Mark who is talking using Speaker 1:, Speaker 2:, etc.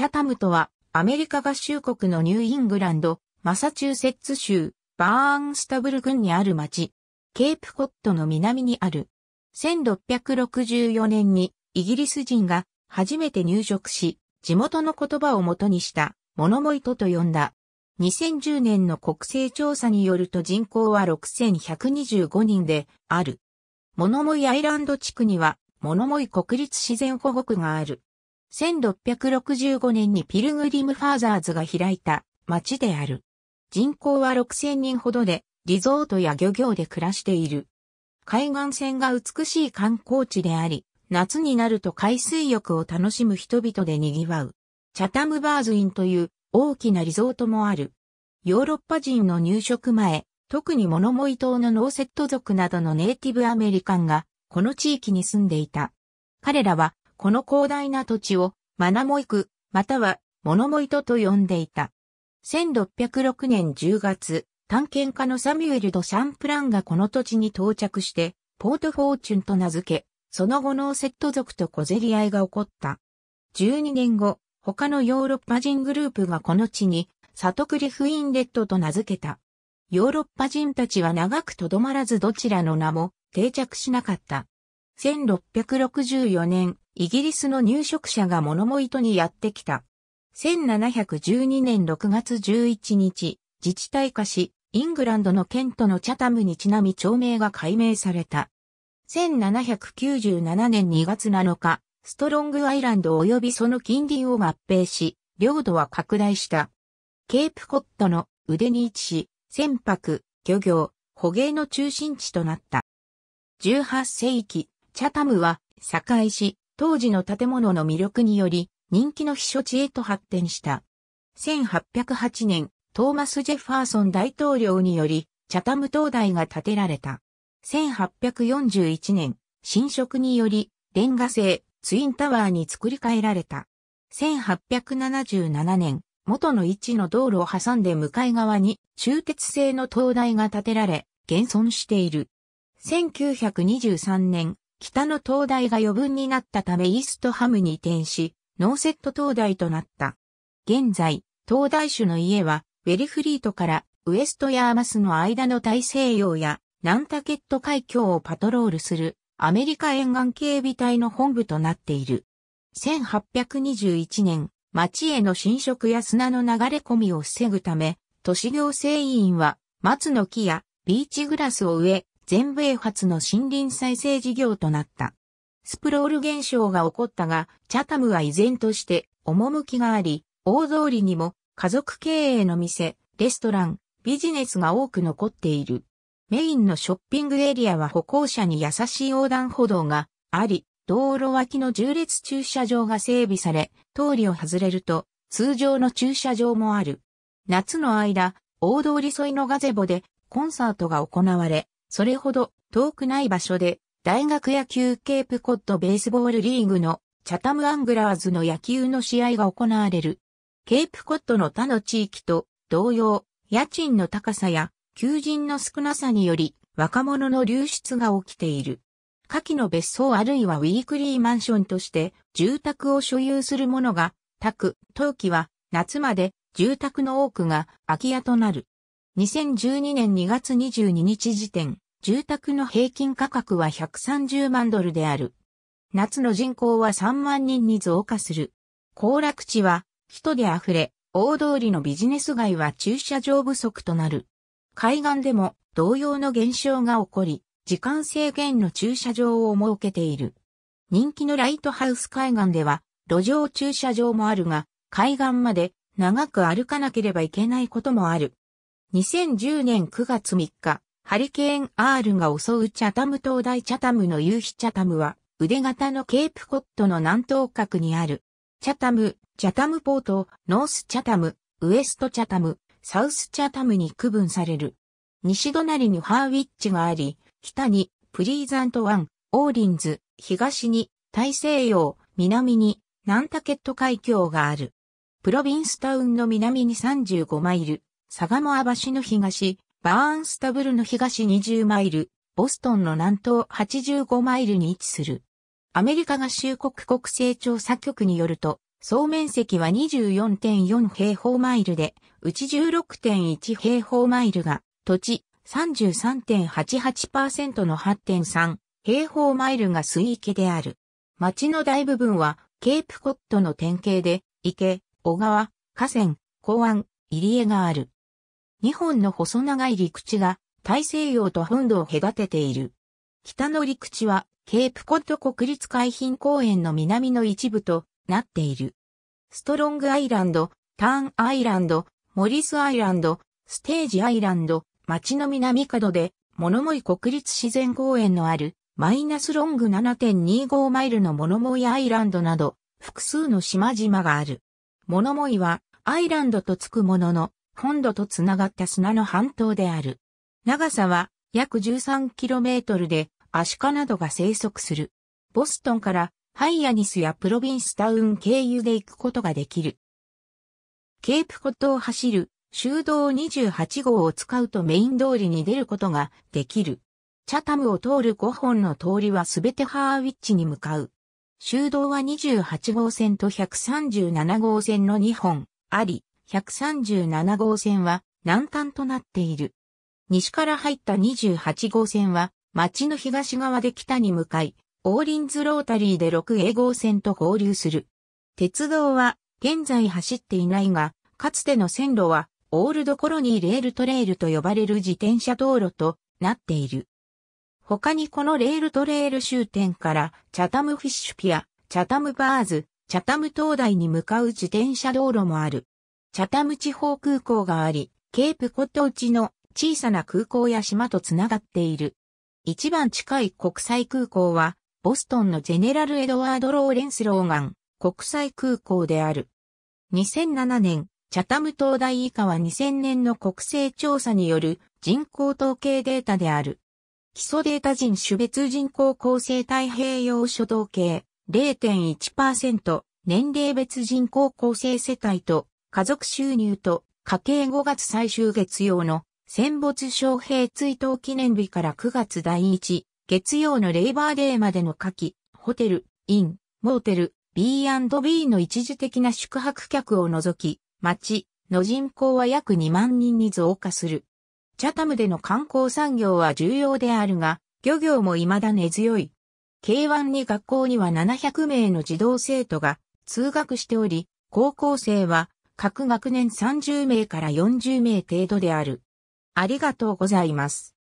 Speaker 1: チャタムとは、アメリカ合衆国のニューイングランド、マサチューセッツ州、バーンスタブル郡にある町、ケープコットの南にある。1664年にイギリス人が初めて入植し、地元の言葉を元にしたモノモイトと呼んだ。2010年の国勢調査によると人口は6125人である。モノモイアイランド地区にはモノモイ国立自然保護区がある。1665年にピルグリムファーザーズが開いた町である。人口は6000人ほどでリゾートや漁業で暮らしている。海岸線が美しい観光地であり、夏になると海水浴を楽しむ人々で賑わう。チャタムバーズインという大きなリゾートもある。ヨーロッパ人の入植前、特にモノモイ島のノーセット族などのネイティブアメリカンがこの地域に住んでいた。彼らはこの広大な土地をマナモイク、またはモノモイトと呼んでいた。1606年10月、探検家のサミュエル・ド・シャンプランがこの土地に到着して、ポートフォーチュンと名付け、その後ノーセット族と小競り合いが起こった。12年後、他のヨーロッパ人グループがこの地に、サトクリフインレッドと名付けた。ヨーロッパ人たちは長くとどまらずどちらの名も定着しなかった。1664年、イギリスの入植者がモノモイトにやってきた。1712年6月11日、自治体化し、イングランドのケントのチャタムにちなみ町名が改名された。1797年2月7日、ストロングアイランド及びその近隣を合併し、領土は拡大した。ケープコットの腕に位置し、船舶、漁業、捕鯨の中心地となった。18世紀、チャタムは栄し、当時の建物の魅力により、人気の避暑地へと発展した。1808年、トーマス・ジェファーソン大統領により、チャタム灯台が建てられた。1841年、新色により、レンガ製、ツインタワーに作り変えられた。1877年、元の位置の道路を挟んで向かい側に中鉄製の灯台が建てられ、現存している。1923年、北の灯台が余分になったためイーストハムに移転し、ノーセット灯台となった。現在、灯台種の家は、ウェリフリートからウエストヤーマスの間の大西洋やナンタケット海峡をパトロールするアメリカ沿岸警備隊の本部となっている。1821年、町への侵食や砂の流れ込みを防ぐため、都市行政委員は松の木やビーチグラスを植え、全米初の森林再生事業となった。スプロール現象が起こったが、チャタムは依然として趣があり、大通りにも家族経営の店、レストラン、ビジネスが多く残っている。メインのショッピングエリアは歩行者に優しい横断歩道があり、道路脇の重列駐車場が整備され、通りを外れると通常の駐車場もある。夏の間、大通り沿いのガゼボでコンサートが行われ、それほど遠くない場所で大学野球ケープコットベースボールリーグのチャタムアングラーズの野球の試合が行われる。ケープコットの他の地域と同様、家賃の高さや求人の少なさにより若者の流出が起きている。下記の別荘あるいはウィークリーマンションとして住宅を所有する者が、宅、く、冬季は夏まで住宅の多くが空き家となる。2012年2月22日時点、住宅の平均価格は130万ドルである。夏の人口は3万人に増加する。行楽地は人で溢れ、大通りのビジネス街は駐車場不足となる。海岸でも同様の現象が起こり、時間制限の駐車場を設けている。人気のライトハウス海岸では路上駐車場もあるが、海岸まで長く歩かなければいけないこともある。2010年9月3日、ハリケーン R が襲うチャタム島大チャタムの夕日チャタムは、腕型のケープコットの南東角にある。チャタム、チャタムポート、ノースチャタム、ウエストチャタム、サウスチャタムに区分される。西隣にハーウィッチがあり、北にプリーザント湾、オーリンズ、東に大西洋、南にナンタケット海峡がある。プロビンスタウンの南に35マイル、サガモア橋の東、バーンスタブルの東20マイル、ボストンの南東85マイルに位置する。アメリカ合衆国国勢調査局によると、総面積は24.4平方マイルで、うち16.1平方マイルが土地33.88%の8.3平方マイルが水域である。町の大部分はケープコットの典型で池、小川、河川、港湾、入り江がある。2本の細長い陸地が大西洋と本土を隔てている。北の陸地はケープコット国立海浜公園の南の一部となっている。ストロングアイランド、ターンアイランド、モリスアイランド、ステージアイランド、町の南角で、モノモイ国立自然公園のある、マイナスロング7.25マイルのモノモイアイランドなど、複数の島々がある。モノモイは、アイランドとつくものの、本土とつながった砂の半島である。長さは、約 13km で、アシカなどが生息する。ボストンからハイアニスやプロビンスタウン経由で行くことができる。ケープコットを走る修道28号を使うとメイン通りに出ることができる。チャタムを通る5本の通りはすべてハーウィッチに向かう。修道は28号線と137号線の2本あり、137号線は南端となっている。西から入った28号線は町の東側で北に向かい、オーリンズロータリーで 6A 号線と合流する。鉄道は現在走っていないが、かつての線路はオールドコロニーレールトレイルと呼ばれる自転車道路となっている。他にこのレールトレイル終点からチャタムフィッシュピア、チャタムバーズ、チャタム灯台に向かう自転車道路もある。チャタム地方空港があり、ケープコット地の小さな空港や島とつながっている。一番近い国際空港は、ボストンのゼネラルエドワード・ローレンス・ローガン国際空港である。2007年、チャタム東大以下は2000年の国勢調査による人口統計データである。基礎データ人種別人口構成太平洋諸統計0.1%年齢別人口構成世帯と家族収入と家計5月最終月曜の戦没将兵追悼記念日から9月第1月曜のレイバーデーまでの夏季、ホテル、イン、モーテル、B&B の一時的な宿泊客を除き、町の人口は約2万人に増加する。チャタムでの観光産業は重要であるが、漁業も未だ根強い。K1 に学校には700名の児童生徒が通学しており、高校生は各学年30名から40名程度である。ありがとうございます。